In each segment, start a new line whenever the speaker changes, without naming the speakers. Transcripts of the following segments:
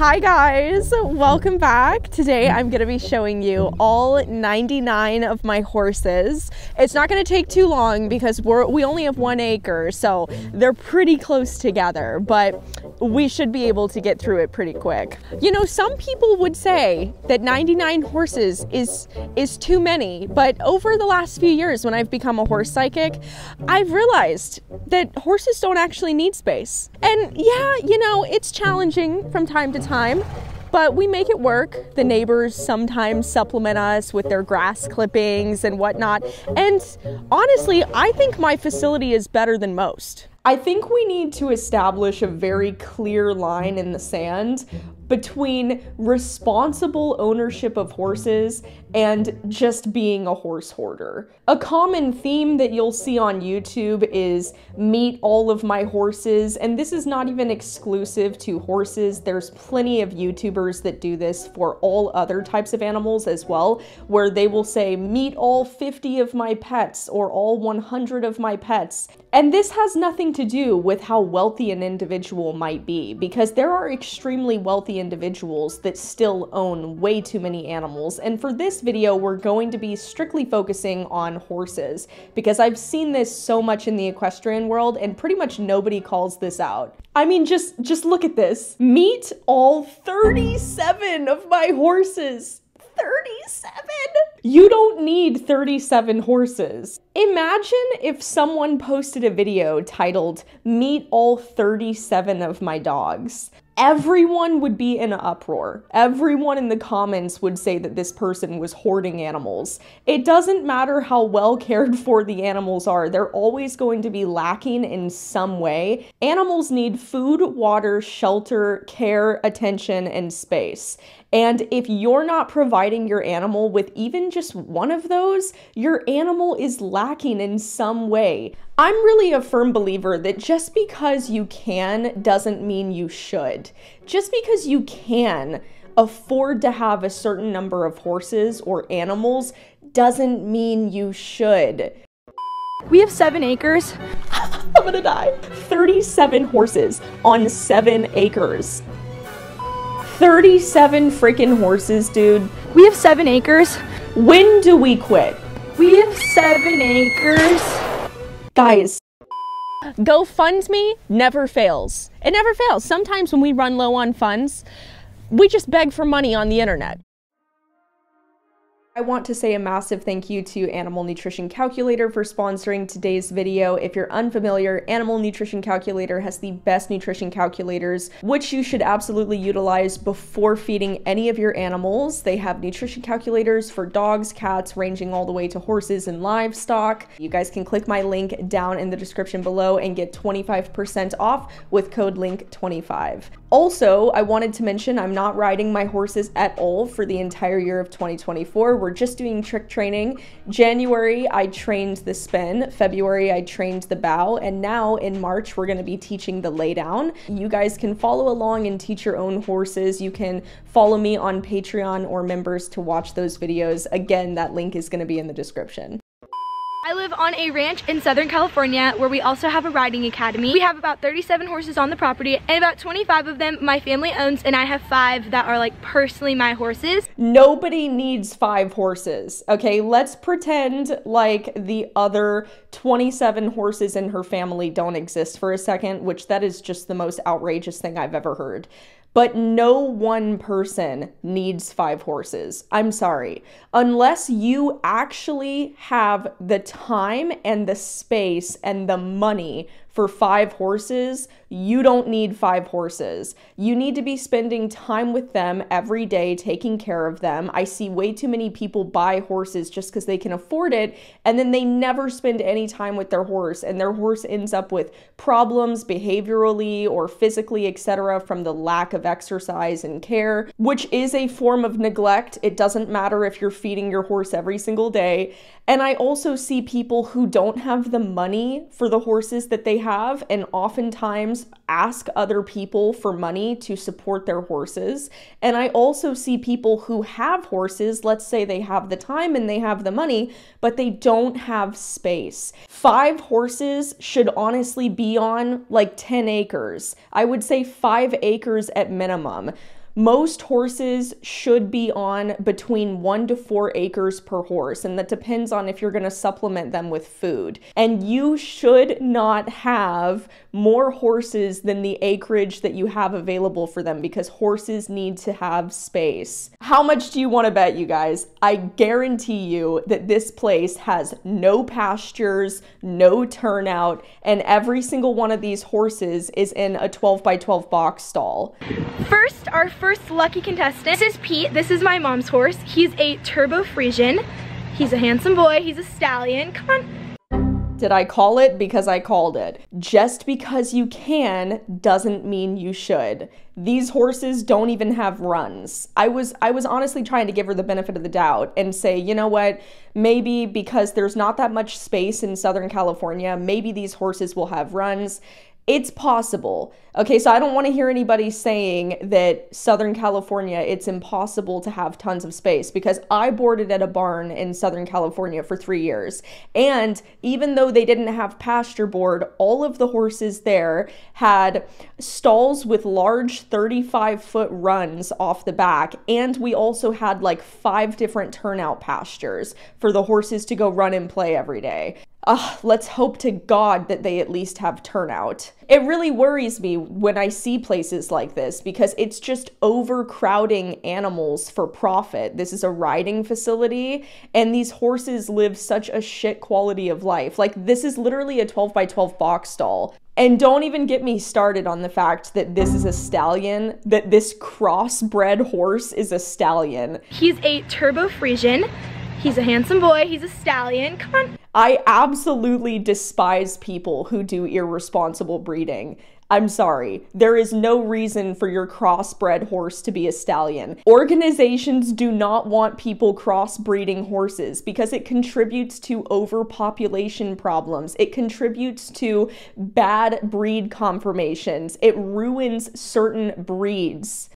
Hi guys, welcome back. Today I'm going to be showing you all 99 of my horses. It's not going to take too long because we're, we only have one acre, so they're pretty close together, but we should be able to get through it pretty quick. You know, some people would say that 99 horses is, is too many, but over the last few years when I've become a horse psychic, I've realized that horses don't actually need space. And yeah, you know, it's challenging from time to time time, but we make it work. The neighbors sometimes supplement us with their grass clippings and whatnot. And honestly, I think my facility is better than most. I think we need to establish a very clear line in the sand between responsible ownership of horses and just being a horse hoarder. A common theme that you'll see on YouTube is meet all of my horses, and this is not even exclusive to horses. There's plenty of YouTubers that do this for all other types of animals as well, where they will say meet all 50 of my pets or all 100 of my pets. And this has nothing to do with how wealthy an individual might be, because there are extremely wealthy individuals that still own way too many animals. And for this video, we're going to be strictly focusing on horses because I've seen this so much in the equestrian world and pretty much nobody calls this out. I mean, just, just look at this. Meet all 37 of my horses. 37? You don't need 37 horses. Imagine if someone posted a video titled, Meet all 37 of my dogs everyone would be in an uproar. Everyone in the comments would say that this person was hoarding animals. It doesn't matter how well cared for the animals are, they're always going to be lacking in some way. Animals need food, water, shelter, care, attention, and space. And if you're not providing your animal with even just one of those, your animal is lacking in some way. I'm really a firm believer that just because you can doesn't mean you should. Just because you can afford to have a certain number of horses or animals doesn't mean you should.
We have seven acres.
I'm gonna die. 37 horses on seven acres. 37 freaking horses, dude.
We have seven acres.
When do we quit?
We have seven acres.
Guys, GoFundMe never fails. It never fails. Sometimes when we run low on funds, we just beg for money on the internet. I want to say a massive thank you to Animal Nutrition Calculator for sponsoring today's video. If you're unfamiliar, Animal Nutrition Calculator has the best nutrition calculators, which you should absolutely utilize before feeding any of your animals. They have nutrition calculators for dogs, cats, ranging all the way to horses and livestock. You guys can click my link down in the description below and get 25% off with code LINK25. Also, I wanted to mention I'm not riding my horses at all for the entire year of 2024. We're just doing trick training. January, I trained the spin. February, I trained the bow. And now in March, we're going to be teaching the laydown. You guys can follow along and teach your own horses. You can follow me on Patreon or members to watch those videos. Again, that link is going to be in the description.
I live on a ranch in Southern California where we also have a riding academy. We have about 37 horses on the property and about 25 of them my family owns and I have five that are like personally my horses.
Nobody needs five horses, okay? Let's pretend like the other 27 horses in her family don't exist for a second, which that is just the most outrageous thing I've ever heard. But no one person needs five horses. I'm sorry. Unless you actually have the time and the space and the money for five horses, you don't need five horses. You need to be spending time with them every day, taking care of them. I see way too many people buy horses just because they can afford it, and then they never spend any time with their horse, and their horse ends up with problems behaviorally or physically, etc., from the lack of exercise and care, which is a form of neglect. It doesn't matter if you're feeding your horse every single day. And I also see people who don't have the money for the horses that they have and oftentimes ask other people for money to support their horses. And I also see people who have horses, let's say they have the time and they have the money, but they don't have space. Five horses should honestly be on like 10 acres. I would say five acres at minimum most horses should be on between one to four acres per horse, and that depends on if you're going to supplement them with food. And you should not have more horses than the acreage that you have available for them because horses need to have space. How much do you want to bet, you guys? I guarantee you that this place has no pastures, no turnout, and every single one of these horses is in a 12 by 12 box stall.
First, our first lucky contestant. This is Pete. This is my mom's horse. He's a Turbo Friesian. He's a handsome boy. He's a stallion. Come on.
Did I call it? Because I called it. Just because you can doesn't mean you should. These horses don't even have runs. I was I was honestly trying to give her the benefit of the doubt and say, you know what? Maybe because there's not that much space in Southern California, maybe these horses will have runs. It's possible. Okay, so I don't want to hear anybody saying that Southern California, it's impossible to have tons of space because I boarded at a barn in Southern California for three years. And even though they didn't have pasture board, all of the horses there had stalls with large 35 foot runs off the back. And we also had like five different turnout pastures for the horses to go run and play every day. Uh, let's hope to God that they at least have turnout. It really worries me when I see places like this because it's just overcrowding animals for profit. This is a riding facility, and these horses live such a shit quality of life. Like, this is literally a 12 by 12 box stall. And don't even get me started on the fact that this is a stallion, that this crossbred horse is a stallion.
He's a Turbo Friesian. He's a handsome boy. He's a stallion. Come on.
I absolutely despise people who do irresponsible breeding. I'm sorry. There is no reason for your crossbred horse to be a stallion. Organizations do not want people crossbreeding horses because it contributes to overpopulation problems. It contributes to bad breed conformations. It ruins certain breeds.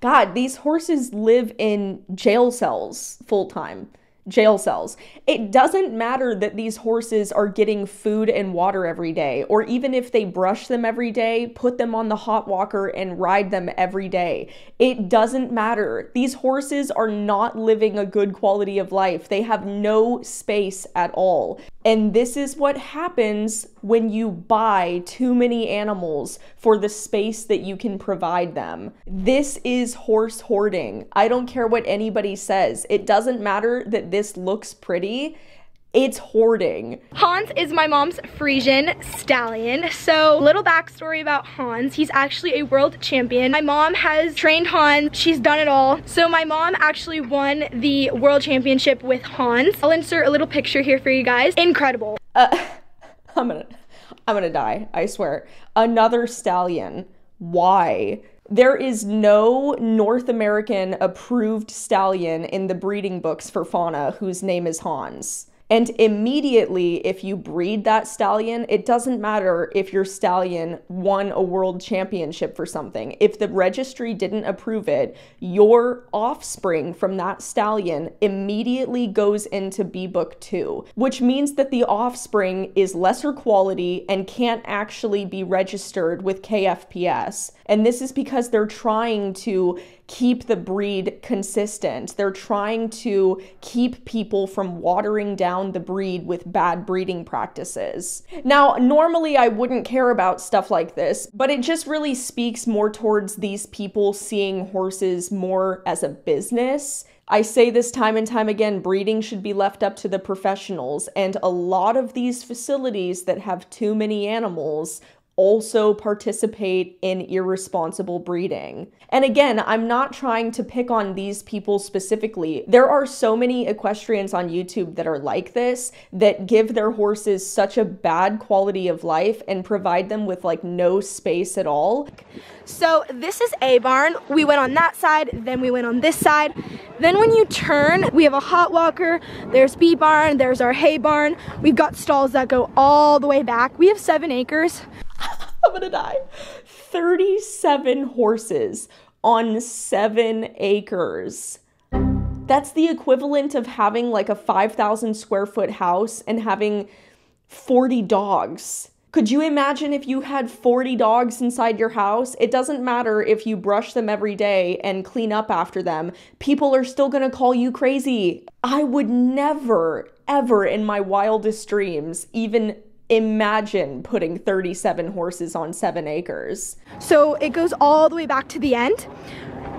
God, these horses live in jail cells full time jail cells. It doesn't matter that these horses are getting food and water every day, or even if they brush them every day, put them on the hot walker and ride them every day. It doesn't matter. These horses are not living a good quality of life. They have no space at all. And this is what happens when you buy too many animals for the space that you can provide them. This is horse hoarding. I don't care what anybody says. It doesn't matter that this looks pretty. It's hoarding.
Hans is my mom's Friesian stallion. So little backstory about Hans. He's actually a world champion. My mom has trained Hans. She's done it all. So my mom actually won the world championship with Hans. I'll insert a little picture here for you guys. Incredible.
Uh, I'm gonna, I'm gonna die. I swear. Another stallion. Why? There is no North American approved stallion in the breeding books for FHANA whose name is Hans. And immediately, if you breed that stallion, it doesn't matter if your stallion won a world championship for something. If the registry didn't approve it, your offspring from that stallion immediately goes into B Book 2, which means that the offspring is lesser quality and can't actually be registered with KFPS. And this is because they're trying to keep the breed consistent. They're trying to keep people from watering down the breed with bad breeding practices. Now, normally I wouldn't care about stuff like this, but it just really speaks more towards these people seeing horses more as a business I say this time and time again breeding should be left up to the professionals, and a lot of these facilities that have too many animals also participate in irresponsible breeding. And again, I'm not trying to pick on these people specifically. There are so many equestrians on YouTube that are like this that give their horses such a bad quality of life and provide them with like no space at all.
So this is A barn. We went on that side, then we went on this side. Then when you turn, we have a hot walker, there's B barn, there's our hay barn. We've got stalls that go all the way back. We have seven acres.
I'm gonna die. 37 horses on seven acres. That's the equivalent of having like a 5,000 square foot house and having 40 dogs. Could you imagine if you had 40 dogs inside your house? It doesn't matter if you brush them every day and clean up after them, people are still gonna call you crazy. I would never, ever in my wildest dreams even imagine putting 37 horses on seven acres.
So it goes all the way back to the end.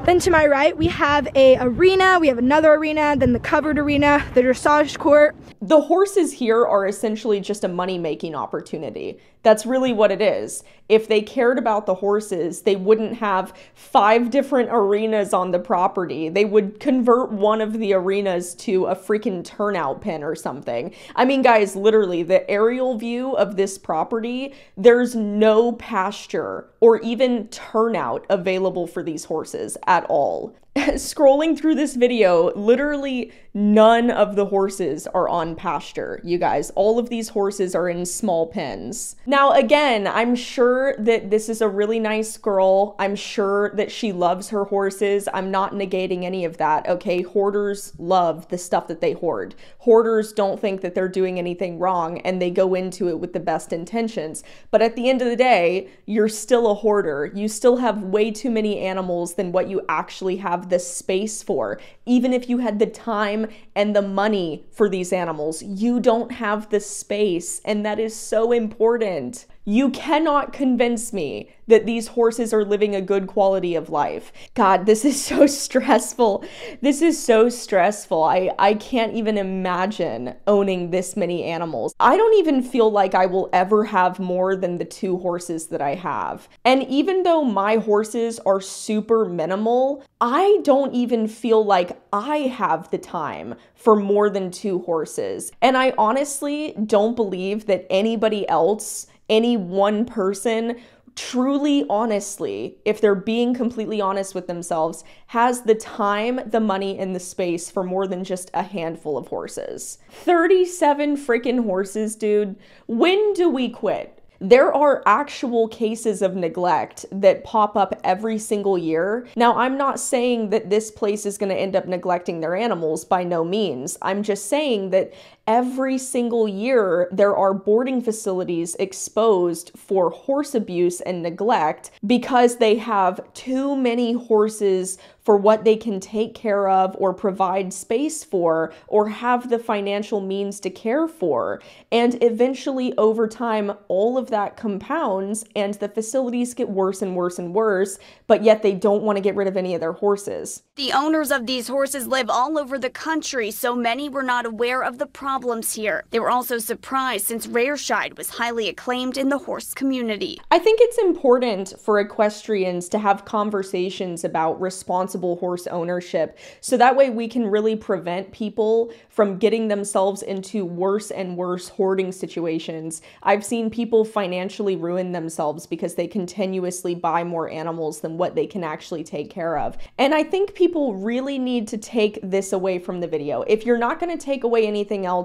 Then to my right, we have a arena, we have another arena, then the covered arena, the dressage court.
The horses here are essentially just a money-making opportunity. That's really what it is. If they cared about the horses, they wouldn't have five different arenas on the property. They would convert one of the arenas to a freaking turnout pen or something. I mean, guys, literally, the aerial view of this property, there's no pasture or even turnout available for these horses at all. Scrolling through this video, literally none of the horses are on pasture, you guys. All of these horses are in small pens. Now, again, I'm sure that this is a really nice girl. I'm sure that she loves her horses. I'm not negating any of that, okay? Hoarders love the stuff that they hoard. Hoarders don't think that they're doing anything wrong and they go into it with the best intentions. But at the end of the day, you're still a hoarder. You still have way too many animals than what you actually have the space for. Even if you had the time and the money for these animals, you don't have the space. And that is so important moment you cannot convince me that these horses are living a good quality of life. God, this is so stressful. This is so stressful. I, I can't even imagine owning this many animals. I don't even feel like I will ever have more than the two horses that I have. And even though my horses are super minimal, I don't even feel like I have the time for more than two horses. And I honestly don't believe that anybody else any one person truly honestly, if they're being completely honest with themselves, has the time, the money, and the space for more than just a handful of horses. 37 freaking horses, dude. When do we quit? there are actual cases of neglect that pop up every single year. Now, I'm not saying that this place is going to end up neglecting their animals by no means. I'm just saying that every single year there are boarding facilities exposed for horse abuse and neglect because they have too many horses for what they can take care of or provide space for or have the financial means to care for. And eventually, over time, all of that compounds and the facilities get worse and worse and worse, but yet they don't want to get rid of any of their horses.
The owners of these horses live all over the country, so many were not aware of the problems here. They were also surprised since Rareshide was highly acclaimed in the horse community.
I think it's important for equestrians to have conversations about responsible horse ownership. So that way we can really prevent people from getting themselves into worse and worse hoarding situations. I've seen people financially ruin themselves because they continuously buy more animals than what they can actually take care of. And I think people really need to take this away from the video. If you're not going to take away anything else,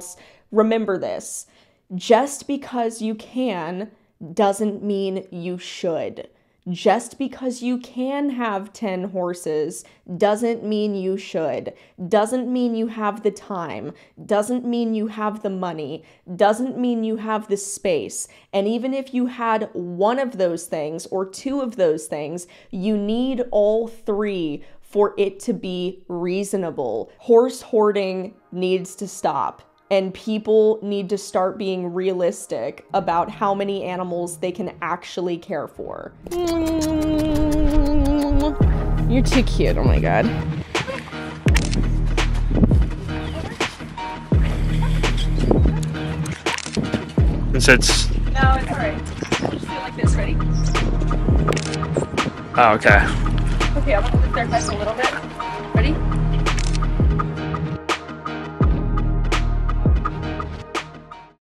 remember this. Just because you can doesn't mean you should. Just because you can have 10 horses doesn't mean you should, doesn't mean you have the time, doesn't mean you have the money, doesn't mean you have the space. And even if you had one of those things or two of those things, you need all three for it to be reasonable. Horse hoarding needs to stop and people need to start being realistic about how many animals they can actually care for. You're too cute, oh my god.
Since it's...
No, it's alright. this. Ready?
Oh, okay.
Okay, I'm gonna lift their heads a little bit.